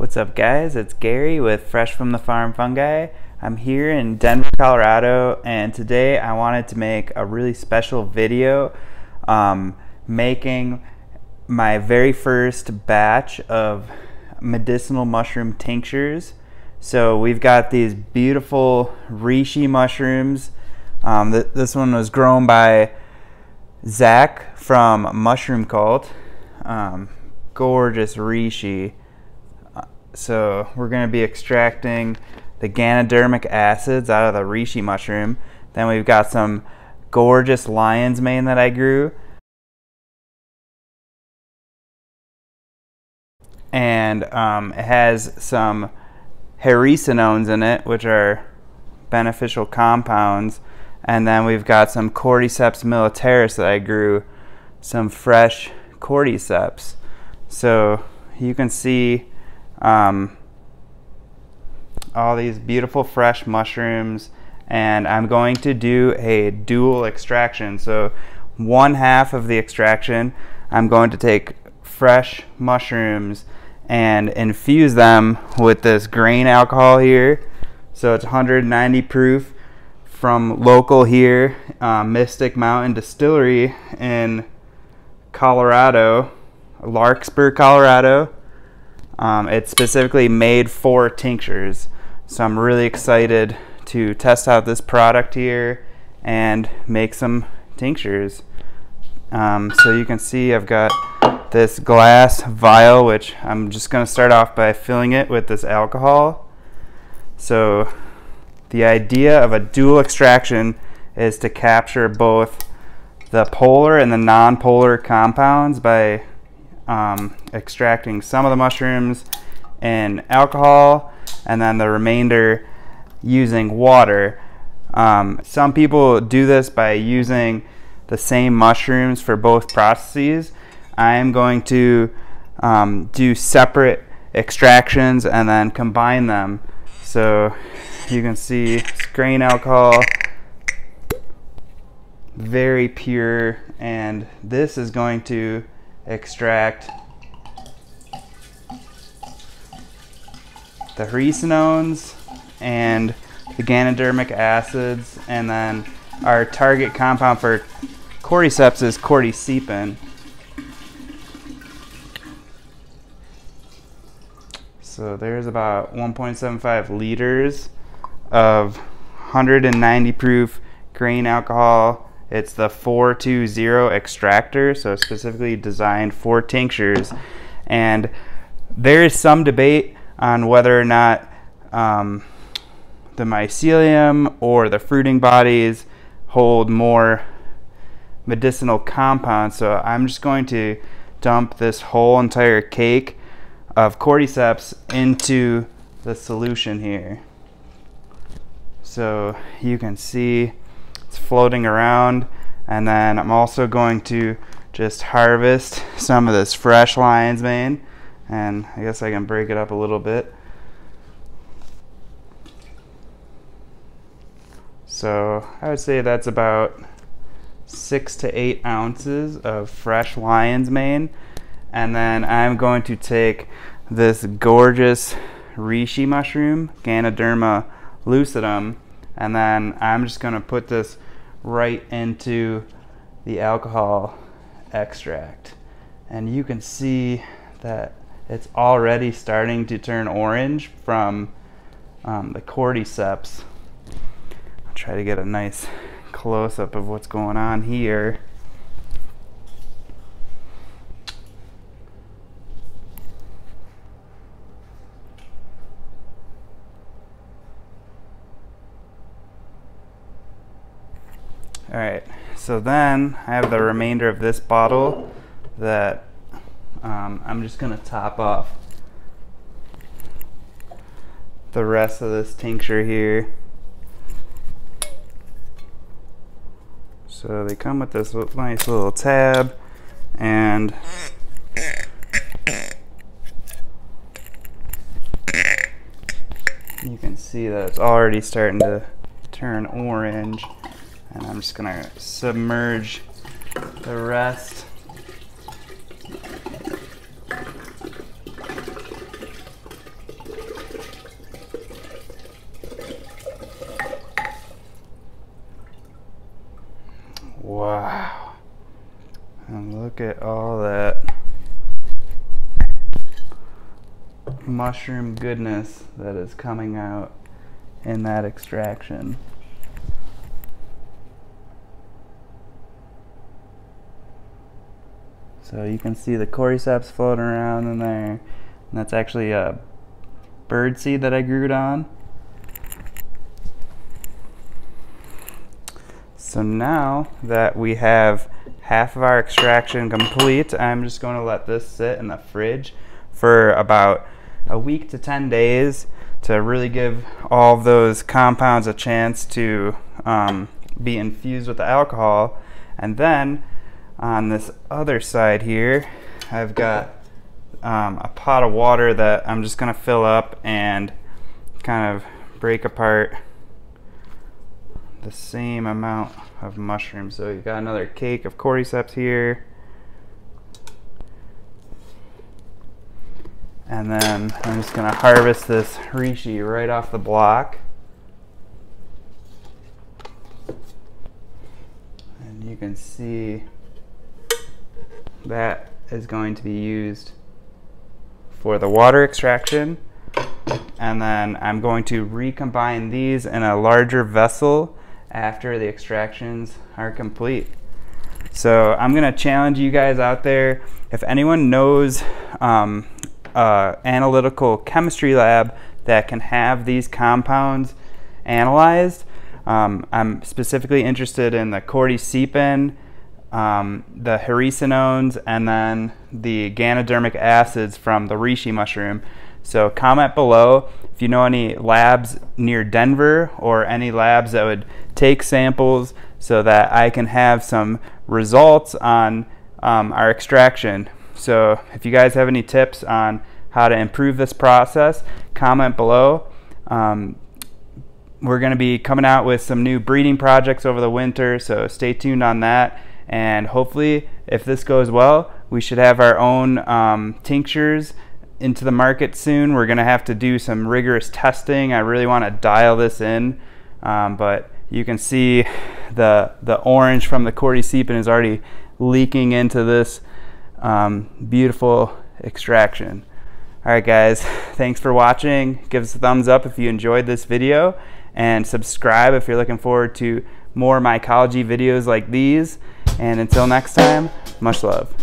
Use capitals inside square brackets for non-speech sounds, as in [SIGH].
What's up guys, it's Gary with Fresh from the Farm Fungi. I'm here in Denver, Colorado and today I wanted to make a really special video um, making my very first batch of medicinal mushroom tinctures. So we've got these beautiful reishi mushrooms. Um, th this one was grown by Zach from Mushroom Cult. Um, gorgeous reishi so we're going to be extracting the ganodermic acids out of the reishi mushroom. Then we've got some gorgeous lion's mane that I grew. And um, it has some hericenones in it, which are beneficial compounds. And then we've got some Cordyceps militaris that I grew, some fresh Cordyceps. So you can see um, all these beautiful fresh mushrooms and I'm going to do a dual extraction. So one half of the extraction, I'm going to take fresh mushrooms and infuse them with this grain alcohol here. So it's 190 proof from local here, uh, Mystic Mountain Distillery in Colorado, Larkspur, Colorado. Um, it's specifically made for tinctures. So I'm really excited to test out this product here and make some tinctures. Um, so you can see I've got this glass vial, which I'm just going to start off by filling it with this alcohol. So the idea of a dual extraction is to capture both the polar and the non-polar compounds by um, extracting some of the mushrooms in alcohol and then the remainder using water. Um, some people do this by using the same mushrooms for both processes. I am going to um, do separate extractions and then combine them. So you can see grain alcohol, very pure, and this is going to extract the hericenones and the ganodermic acids and then our target compound for cordyceps is cordycepin. So there's about 1.75 liters of 190 proof grain alcohol it's the 420 extractor, so specifically designed for tinctures. And there is some debate on whether or not um, the mycelium or the fruiting bodies hold more medicinal compounds. So I'm just going to dump this whole entire cake of cordyceps into the solution here. So you can see it's floating around. And then I'm also going to just harvest [LAUGHS] some of this fresh lion's mane. And I guess I can break it up a little bit. So I would say that's about six to eight ounces of fresh lion's mane. And then I'm going to take this gorgeous reishi mushroom, Ganoderma lucidum, and then I'm just going to put this right into the alcohol extract. And you can see that it's already starting to turn orange from um, the cordyceps. I'll try to get a nice close-up of what's going on here. All right, so then I have the remainder of this bottle that um, I'm just gonna top off the rest of this tincture here. So they come with this nice little tab and you can see that it's already starting to turn orange and I'm just gonna submerge the rest. Wow. And look at all that mushroom goodness that is coming out in that extraction. So you can see the cordyceps floating around in there. And that's actually a bird seed that I grew it on. So now that we have half of our extraction complete, I'm just going to let this sit in the fridge for about a week to 10 days to really give all those compounds a chance to um, be infused with the alcohol. And then on this other side here, I've got um, a pot of water that I'm just going to fill up and kind of break apart the same amount of mushrooms. So you've got another cake of cordyceps here. And then I'm just gonna harvest this reishi right off the block. And you can see that is going to be used for the water extraction. And then I'm going to recombine these in a larger vessel after the extractions are complete. So I'm gonna challenge you guys out there. If anyone knows um, uh, analytical chemistry lab that can have these compounds analyzed, um, I'm specifically interested in the cordycepin, um, the hericenones, and then the ganodermic acids from the reishi mushroom. So comment below if you know any labs near Denver or any labs that would take samples so that I can have some results on um, our extraction. So if you guys have any tips on how to improve this process, comment below. Um, we're going to be coming out with some new breeding projects over the winter, so stay tuned on that. And hopefully, if this goes well, we should have our own um, tinctures into the market soon. We're going to have to do some rigorous testing. I really want to dial this in, um, but you can see the the orange from the cordycepin is already leaking into this um, beautiful extraction. All right, guys, [LAUGHS] thanks for watching. Give us a thumbs up if you enjoyed this video, and subscribe if you're looking forward to more mycology videos like these. And until next time, much love.